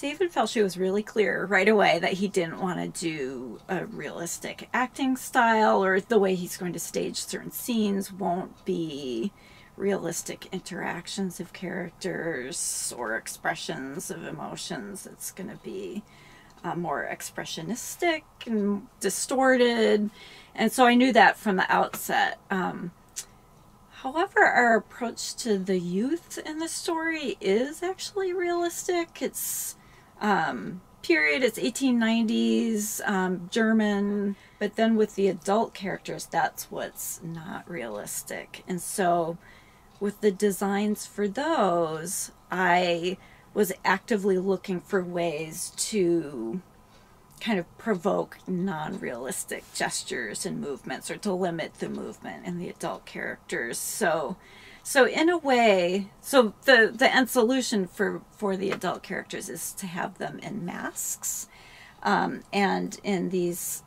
David Feldshuh was really clear right away that he didn't want to do a realistic acting style or the way he's going to stage certain scenes won't be realistic interactions of characters or expressions of emotions. It's going to be uh, more expressionistic and distorted. And so I knew that from the outset. Um, however, our approach to the youth in the story is actually realistic. It's um, period, it's 1890s, um, German. But then with the adult characters, that's what's not realistic. And so with the designs for those, I was actively looking for ways to kind of provoke non-realistic gestures and movements or to limit the movement in the adult characters so so in a way so the the end solution for for the adult characters is to have them in masks um, and in these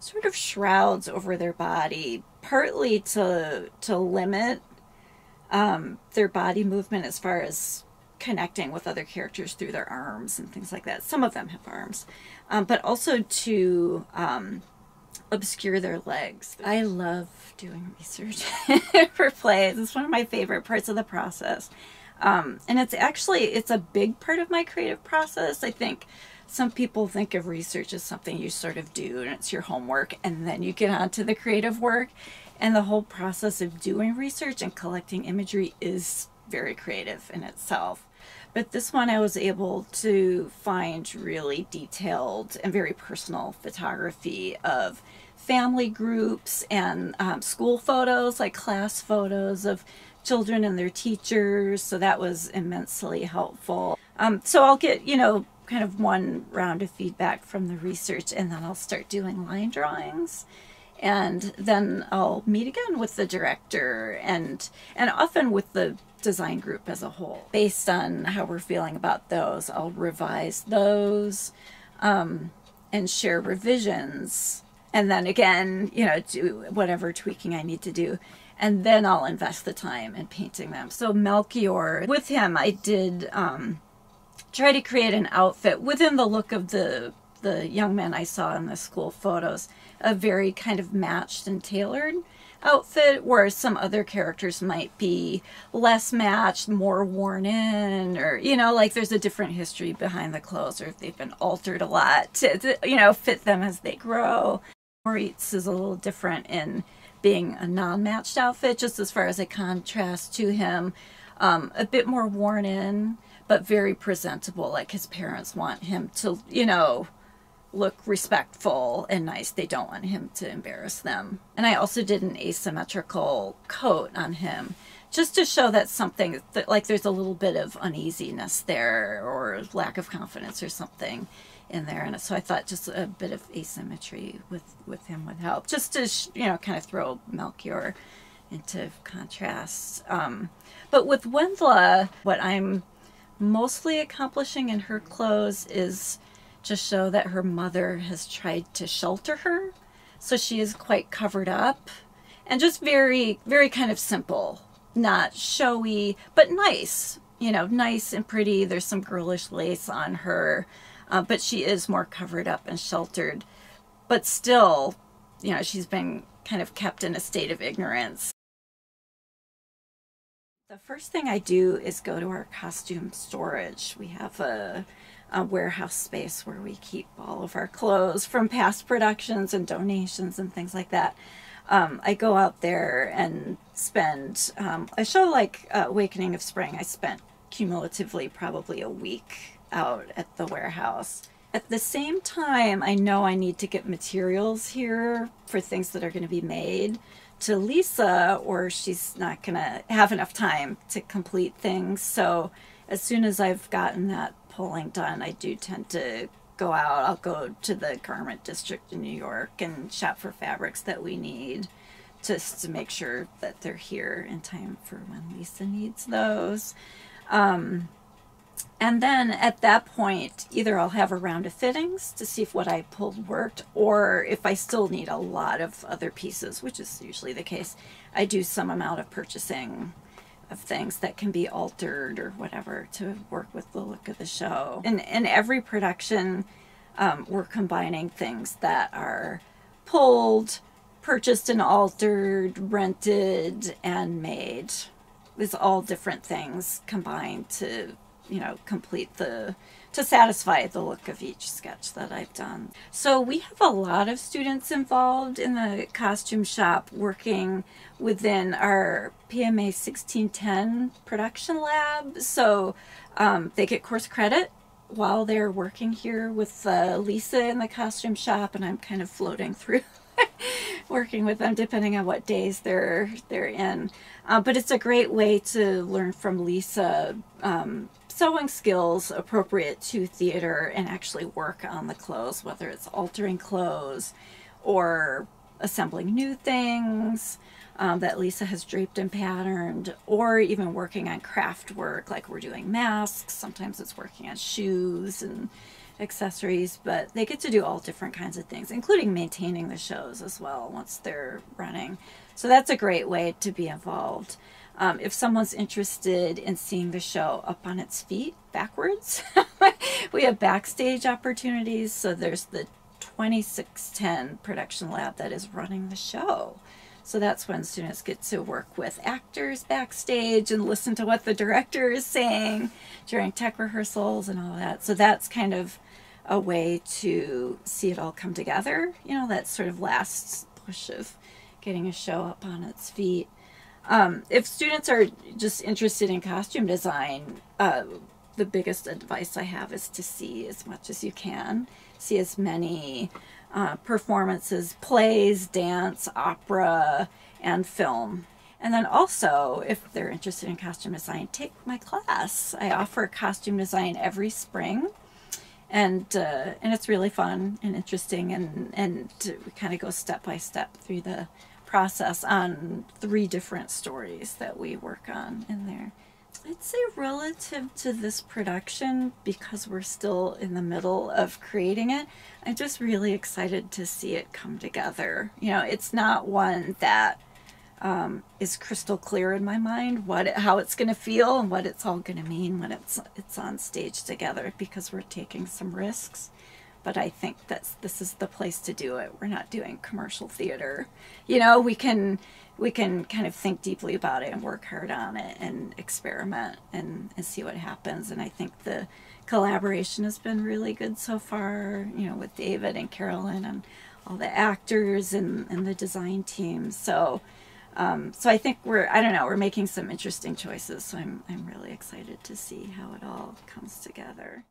sort of shrouds over their body partly to to limit um, their body movement as far as connecting with other characters through their arms and things like that. Some of them have arms, um, but also to um, obscure their legs. I love doing research for plays. It's one of my favorite parts of the process. Um, and it's actually, it's a big part of my creative process. I think some people think of research as something you sort of do and it's your homework and then you get on to the creative work. And the whole process of doing research and collecting imagery is very creative in itself. But this one I was able to find really detailed and very personal photography of family groups and um, school photos, like class photos of children and their teachers. So that was immensely helpful. Um, so I'll get, you know, kind of one round of feedback from the research and then I'll start doing line drawings and then I'll meet again with the director and and often with the design group as a whole. Based on how we're feeling about those, I'll revise those um, and share revisions. And then again, you know, do whatever tweaking I need to do. And then I'll invest the time in painting them. So Melchior, with him, I did um, try to create an outfit within the look of the the young men I saw in the school photos, a very kind of matched and tailored outfit, whereas some other characters might be less matched, more worn in, or, you know, like there's a different history behind the clothes, or if they've been altered a lot to, to you know, fit them as they grow. Moritz is a little different in being a non-matched outfit, just as far as a contrast to him. Um, a bit more worn in, but very presentable, like his parents want him to, you know, look respectful and nice. They don't want him to embarrass them. And I also did an asymmetrical coat on him just to show that something that like there's a little bit of uneasiness there or lack of confidence or something in there and so I thought just a bit of asymmetry with with him would help just to you know kind of throw Melchior into contrast um, but with Wendla what I'm mostly accomplishing in her clothes is to show that her mother has tried to shelter her. So she is quite covered up and just very, very kind of simple, not showy, but nice, you know, nice and pretty. There's some girlish lace on her, uh, but she is more covered up and sheltered. But still, you know, she's been kind of kept in a state of ignorance. The first thing I do is go to our costume storage. We have a a warehouse space where we keep all of our clothes from past productions and donations and things like that. Um, I go out there and spend um, a show like uh, Awakening of Spring. I spent cumulatively probably a week out at the warehouse. At the same time, I know I need to get materials here for things that are going to be made to Lisa, or she's not going to have enough time to complete things. So as soon as I've gotten that pulling done, I do tend to go out. I'll go to the garment district in New York and shop for fabrics that we need just to make sure that they're here in time for when Lisa needs those. Um, and then at that point, either I'll have a round of fittings to see if what I pulled worked, or if I still need a lot of other pieces, which is usually the case, I do some amount of purchasing of things that can be altered or whatever to work with the look of the show. And in every production, um, we're combining things that are pulled, purchased and altered, rented, and made. It's all different things combined to, you know, complete the to satisfy the look of each sketch that I've done. So we have a lot of students involved in the costume shop working within our PMA 1610 production lab. So um, they get course credit while they're working here with uh, Lisa in the costume shop and I'm kind of floating through working with them depending on what days they're they're in. Uh, but it's a great way to learn from Lisa um, sewing skills appropriate to theater and actually work on the clothes, whether it's altering clothes or assembling new things um, that Lisa has draped and patterned, or even working on craft work, like we're doing masks. Sometimes it's working on shoes and accessories, but they get to do all different kinds of things, including maintaining the shows as well once they're running. So that's a great way to be involved. Um, if someone's interested in seeing the show up on its feet backwards, we have backstage opportunities. So there's the 2610 production lab that is running the show. So that's when students get to work with actors backstage and listen to what the director is saying during tech rehearsals and all that. So that's kind of a way to see it all come together. You know, that sort of last push of getting a show up on its feet. Um, if students are just interested in costume design, uh, the biggest advice I have is to see as much as you can. See as many uh, performances, plays, dance, opera, and film. And then also, if they're interested in costume design, take my class. I offer costume design every spring. And uh, and it's really fun and interesting, and, and we kind of go step by step through the process on three different stories that we work on in there. I'd say relative to this production, because we're still in the middle of creating it, I'm just really excited to see it come together. You know, it's not one that um, is crystal clear in my mind what it, how it's going to feel and what it's all going to mean when it's it's on stage together because we're taking some risks but I think that this is the place to do it. We're not doing commercial theater. You know, we can we can kind of think deeply about it and work hard on it and experiment and, and see what happens. And I think the collaboration has been really good so far, you know, with David and Carolyn and all the actors and, and the design team. So um, so I think we're I don't know, we're making some interesting choices. So I'm I'm really excited to see how it all comes together.